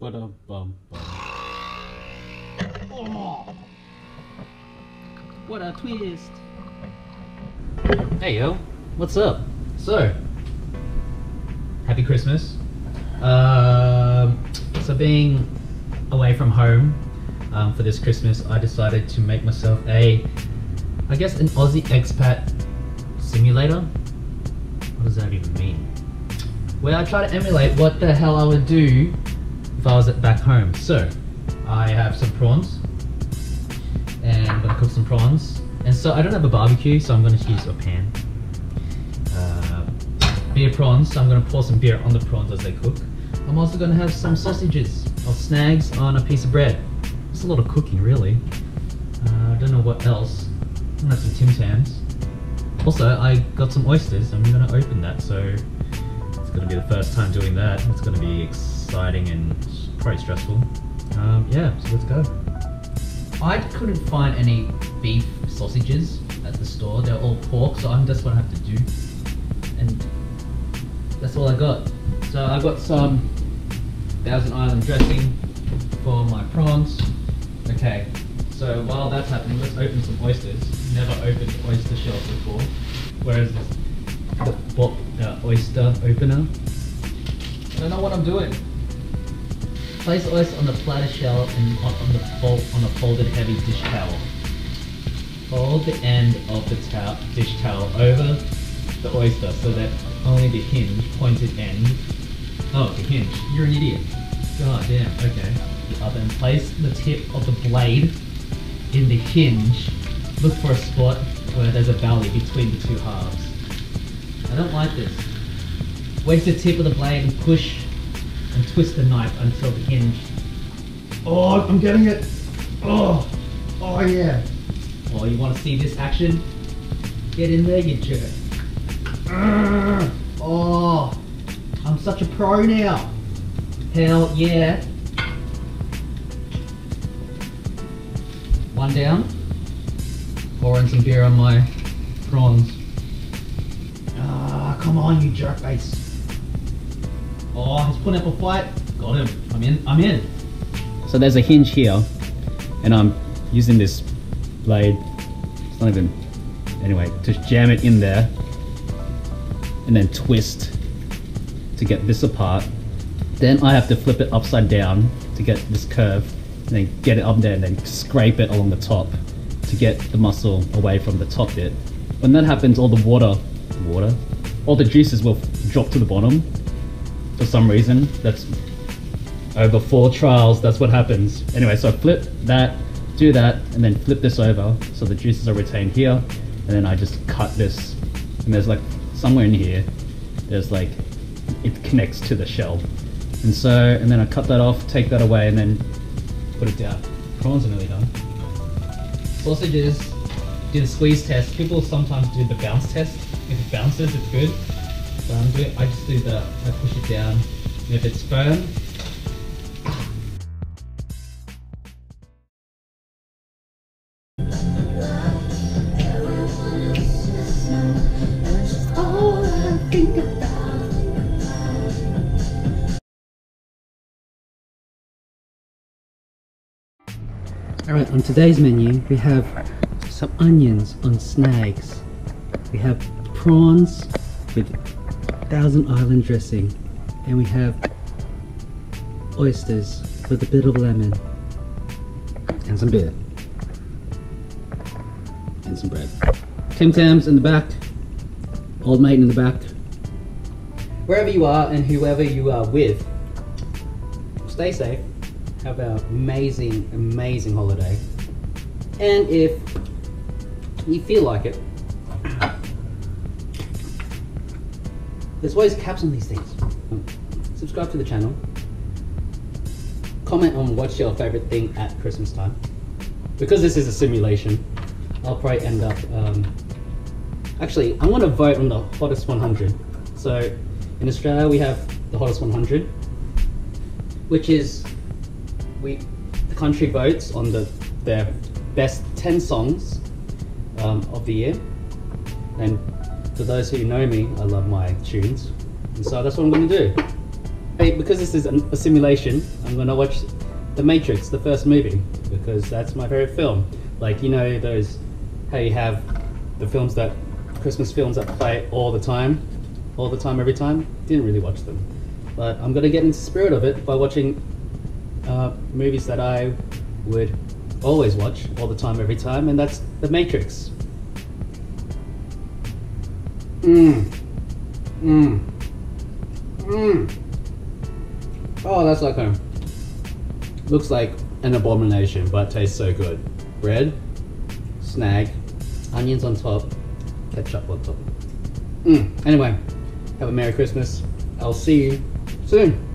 What a bum bum. Oh, what a twist. Hey yo, what's up? So, happy Christmas. Um, so being away from home um, for this Christmas, I decided to make myself a, I guess an Aussie expat simulator. What does that even mean? Where I try to emulate what the hell I would do if I was at back home. So, I have some prawns, and I'm gonna cook some prawns. And so I don't have a barbecue, so I'm gonna use a pan. Uh, beer prawns, so I'm gonna pour some beer on the prawns as they cook. I'm also gonna have some sausages or snags on a piece of bread. It's a lot of cooking, really. Uh, I don't know what else. I'm gonna have some Tim Tams. Also, I got some oysters. I'm gonna open that, so it's gonna be the first time doing that. It's gonna be exciting and probably stressful. Um, yeah, so let's go. I couldn't find any beef sausages at the store. They're all pork, so I'm just gonna have to do. And that's all I got. So I got some Thousand Island dressing for my prawns. Okay, so while that's happening, let's open some oysters. Never opened oyster shells before. Where is this? Oyster opener. I don't know what I'm doing. Place oyster on the platter shell and on, on the fold, on a folded heavy dish towel. Fold the end of the towel, dish towel over the oyster so that only the hinge, pointed end. Oh, the hinge. You're an idiot. God damn. Okay. The end. Place the tip of the blade in the hinge. Look for a spot where there's a valley between the two halves. I don't like this. Wedge the tip of the blade and push and twist the knife until the hinge. Oh, I'm getting it. Oh, oh yeah. Oh, you want to see this action? Get in there, you jerk. Urgh. Oh, I'm such a pro now. Hell yeah. One down. Pouring some beer on my prawns. Come on, you jerk face. Oh, he's putting up a fight. Got him. I'm in. I'm in. So there's a hinge here, and I'm using this blade. It's not even. Anyway, to jam it in there, and then twist to get this apart. Then I have to flip it upside down to get this curve, and then get it up there, and then scrape it along the top to get the muscle away from the top bit. When that happens, all the water, water, all the juices will drop to the bottom, for some reason. That's over four trials, that's what happens. Anyway, so I flip that, do that, and then flip this over so the juices are retained here. And then I just cut this, and there's like somewhere in here, there's like, it connects to the shell. And so, and then I cut that off, take that away, and then put it down. Prawns are nearly done. Sausages, do the squeeze test. People sometimes do the bounce test. If it bounces, it's good. But I'm doing, I just do the, I push it down. And if it's firm, Alright, on today's menu we have some onions on snags. We have prawns with Thousand Island dressing. And we have oysters with a bit of lemon. And some beer. And some bread. Tim Tams in the back. Old mate in the back. Wherever you are and whoever you are with, stay safe. Have an amazing, amazing holiday. And if you feel like it, there's always caps on these things. Subscribe to the channel. Comment on what's your favorite thing at Christmas time. Because this is a simulation, I'll probably end up. Um, actually, I want to vote on the hottest 100. So in Australia, we have the hottest 100, which is we the country votes on the their best 10 songs um, of the year. And for those who know me, I love my tunes. And so that's what I'm going to do. Hey, because this is a simulation, I'm gonna watch The Matrix, the first movie, because that's my favorite film. Like you know those, how you have the films that Christmas films that play all the time, all the time, every time. Didn't really watch them, but I'm gonna get into the spirit of it by watching uh, movies that I would always watch all the time, every time, and that's The Matrix. Mmm. Mmm. Mmm. Oh, that's like home. Looks like an abomination, but tastes so good. Bread, snag, onions on top, ketchup on top. Mm. Anyway, have a Merry Christmas. I'll see you soon.